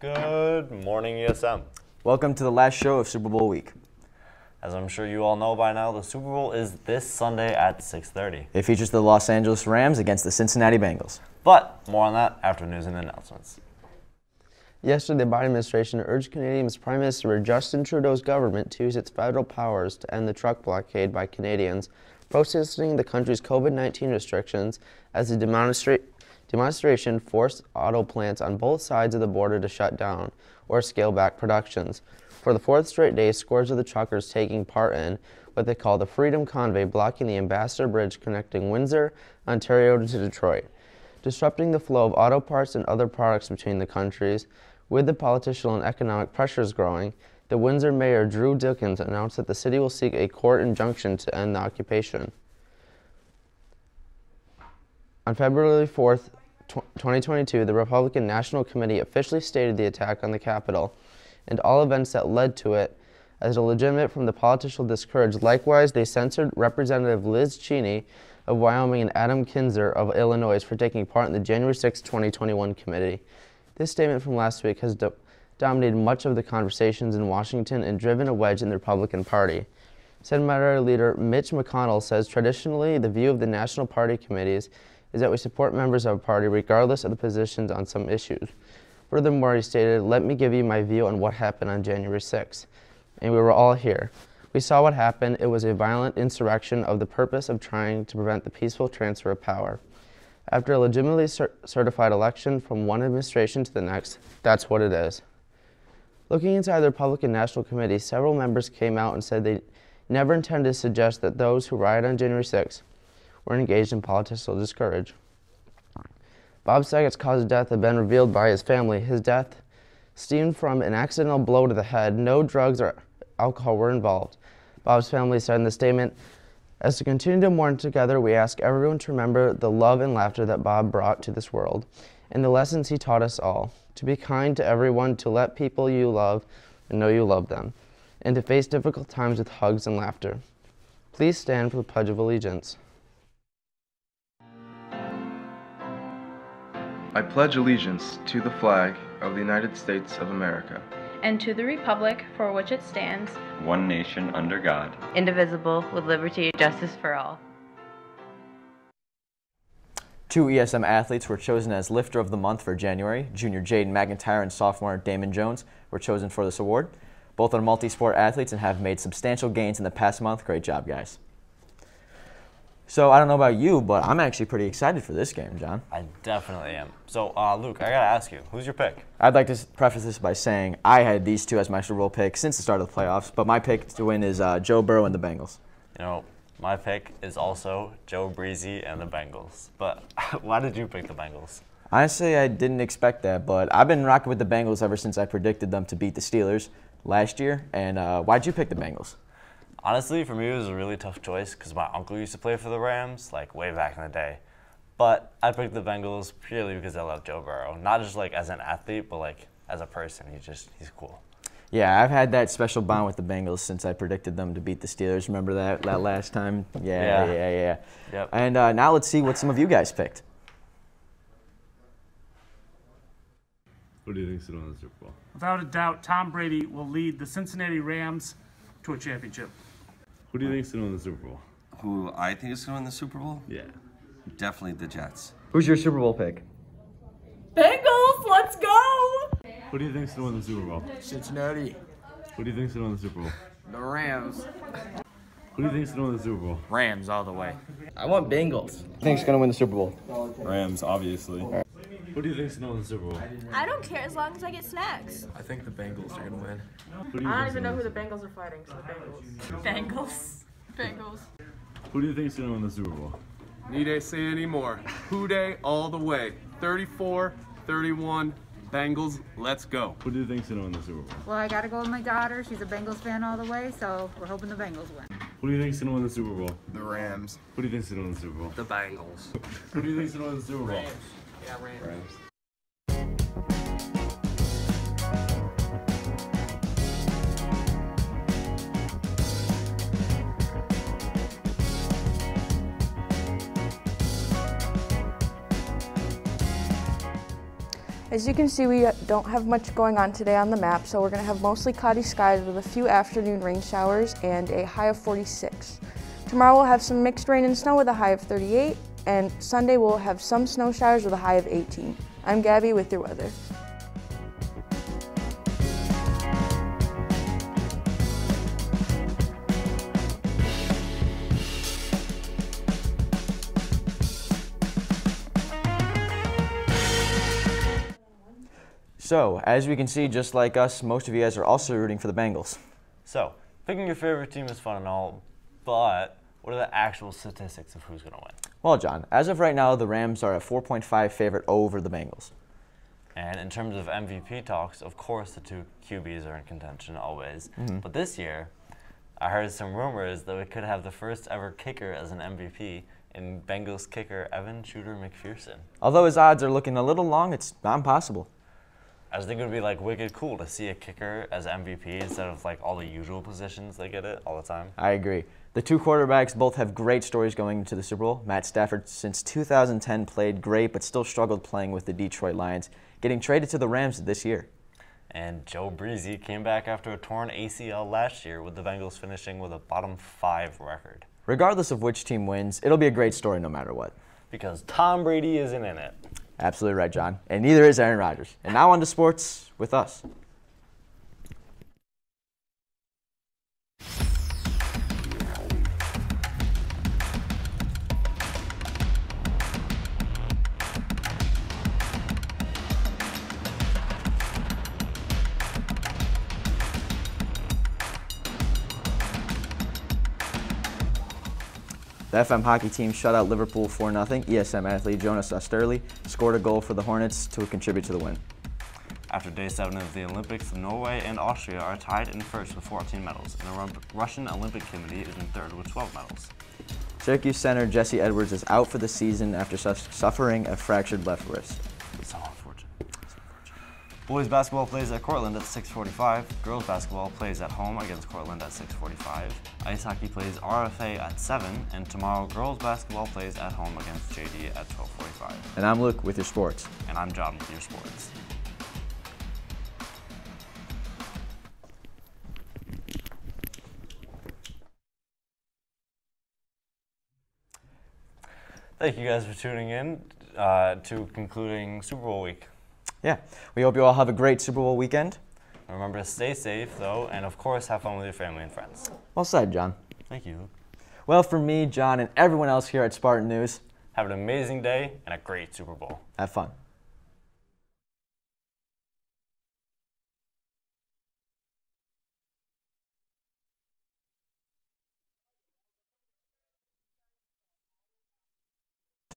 Good morning, ESM. Welcome to the last show of Super Bowl week. As I'm sure you all know by now, the Super Bowl is this Sunday at 6:30. It features the Los Angeles Rams against the Cincinnati Bengals. But more on that after news and announcements. Yesterday, the Biden administration urged Canadians Prime Minister Justin Trudeau's government to use its federal powers to end the truck blockade by Canadians protesting the country's COVID 19 restrictions as the demonstra- demonstration forced auto plants on both sides of the border to shut down or scale back productions. For the fourth straight day, scores of the truckers taking part in what they call the Freedom Convoy blocking the Ambassador Bridge connecting Windsor, Ontario to Detroit, disrupting the flow of auto parts and other products between the countries. With the political and economic pressures growing, the Windsor Mayor Drew Dilkens announced that the city will seek a court injunction to end the occupation. On February 4th, 2022, the Republican National Committee officially stated the attack on the Capitol and all events that led to it as illegitimate from the political discourage. Likewise, they censored Representative Liz Cheney of Wyoming and Adam Kinzer of Illinois for taking part in the January 6, 2021 committee. This statement from last week has do dominated much of the conversations in Washington and driven a wedge in the Republican Party. Senate Majority Leader Mitch McConnell says traditionally the view of the National Party committees is that we support members of a party regardless of the positions on some issues. Furthermore, he stated, Let me give you my view on what happened on January 6th. And we were all here. We saw what happened. It was a violent insurrection of the purpose of trying to prevent the peaceful transfer of power. After a legitimately cer certified election from one administration to the next, that's what it is. Looking inside the Republican National Committee, several members came out and said they never intended to suggest that those who rioted on January 6 were engaged in political discourage. Bob Saget's cause of death had been revealed by his family. His death stemmed from an accidental blow to the head. No drugs or alcohol were involved. Bob's family said in the statement, as to continue to mourn together, we ask everyone to remember the love and laughter that Bob brought to this world and the lessons he taught us all to be kind to everyone, to let people you love and know you love them, and to face difficult times with hugs and laughter. Please stand for the Pledge of Allegiance. I pledge allegiance to the flag of the United States of America and to the republic for which it stands, one nation under God, indivisible, with liberty and justice for all. Two ESM athletes were chosen as Lifter of the Month for January. Junior Jaden McIntyre and sophomore Damon Jones were chosen for this award. Both are multi-sport athletes and have made substantial gains in the past month. Great job, guys. So I don't know about you, but I'm actually pretty excited for this game, John. I definitely am. So, uh, Luke, I gotta ask you, who's your pick? I'd like to preface this by saying I had these two as my Super Bowl pick since the start of the playoffs, but my pick to win is uh, Joe Burrow and the Bengals. You know, my pick is also Joe Breezy and the Bengals. But why did you pick the Bengals? Honestly, I didn't expect that, but I've been rocking with the Bengals ever since I predicted them to beat the Steelers last year. And uh, why'd you pick the Bengals? Honestly, for me, it was a really tough choice because my uncle used to play for the Rams, like way back in the day. But I picked the Bengals purely because I love Joe Burrow, not just like as an athlete, but like as a person. He's just he's cool. Yeah, I've had that special bond with the Bengals since I predicted them to beat the Steelers. Remember that that last time? Yeah, yeah, yeah. yeah. Yep. And uh, now let's see what some of you guys picked. Who do you think's going to win the Super Bowl? Without a doubt, Tom Brady will lead the Cincinnati Rams to a championship. Who do you think's going to win the Super Bowl? Who I think is going to win the Super Bowl? Yeah. Definitely the Jets. Who's your Super Bowl pick? Bengals, let's go! Who do you think's going to win the Super Bowl? Cincinnati. Who do you think's going to win the Super Bowl? The Rams. Who do you think's going to win the Super Bowl? Rams all the way. I want Bengals. Who think's going to win the Super Bowl? Rams, obviously. Who do you think's going to win the Super Bowl? I don't care as long as I get snacks. I think the Bengals are going to win. Do I don't even know who the Bengals are fighting, so the Bengals. Bengals. Bengals. Who do you think's going to win the Super Bowl? Need I say any more? Who Dey all the way. 34, 31, Bengals, let's go. Who do you think's going to win the Super Bowl? Well, I got to go with my daughter. She's a Bengals fan all the way, so we're hoping the Bengals win. Who do you think's going to win the Super Bowl? The Rams. Who do you think's going to win the Super Bowl? The Bengals. Who do you think's going to win the Super Bowl? Yeah. Rams. As you can see, we don't have much going on today on the map, so we're going to have mostly cloudy skies with a few afternoon rain showers and a high of 46. Tomorrow we'll have some mixed rain and snow with a high of 38, and Sunday we'll have some snow showers with a high of 18. I'm Gabby with your weather. So, as we can see, just like us, most of you guys are also rooting for the Bengals. So, picking your favorite team is fun and all, but what are the actual statistics of who's going to win? Well, John, as of right now, the Rams are a 4.5 favorite over the Bengals. And in terms of MVP talks, of course the two QBs are in contention always. Mhm. But this year, I heard some rumors that we could have the first ever kicker as an MVP in Bengals kicker Evan Shooter McPherson. Although his odds are looking a little long, it's not impossible. I just think it would be like wicked cool to see a kicker as MVP instead of like all the usual positions they get it all the time. I agree. The two quarterbacks both have great stories going into the Super Bowl. Matt Stafford, since 2010, played great but still struggled playing with the Detroit Lions, getting traded to the Rams this year. And Joe Breezy came back after a torn ACL last year with the Bengals finishing with a bottom five record. Regardless of which team wins, it'll be a great story no matter what. Because Tom Brady isn't in it. Absolutely right, John. And neither is Aaron Rodgers. And now on to sports with us. The FM hockey team shut out Liverpool 4 0. ESM athlete Jonas Osterley scored a goal for the Hornets to contribute to the win. After day seven of the Olympics, Norway and Austria are tied in first with 14 medals, and the Russian Olympic Committee is in third with 12 medals. Syracuse center Jesse Edwards is out for the season after su- suffering a fractured left wrist. Boys basketball plays at Cortland at 6:45. Girls basketball plays at home against Cortland at 6:45. Ice hockey plays RFA at 7, and tomorrow girls basketball plays at home against JD at 12:45. And I'm Luke with your sports. And I'm John with your sports. Thank you guys for tuning in uh, to concluding Super Bowl week. Yeah, we hope you all have a great Super Bowl weekend. Remember to stay safe, though, and of course, have fun with your family and friends. Well said, John. Thank you. Well, for me, John, and everyone else here at Spartan News, Have an amazing day and a great Super Bowl. have fun.